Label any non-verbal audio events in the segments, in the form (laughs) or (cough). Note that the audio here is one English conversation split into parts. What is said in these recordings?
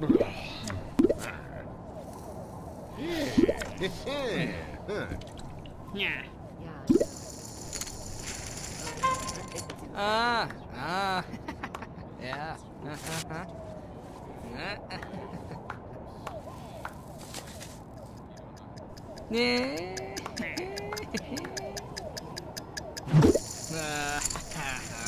Yeah. Ah, (laughs) ah. yeah. (laughs) yeah. uh, (laughs)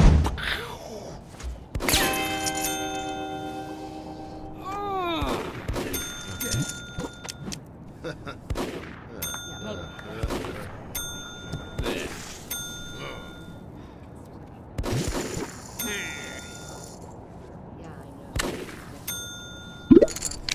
那个.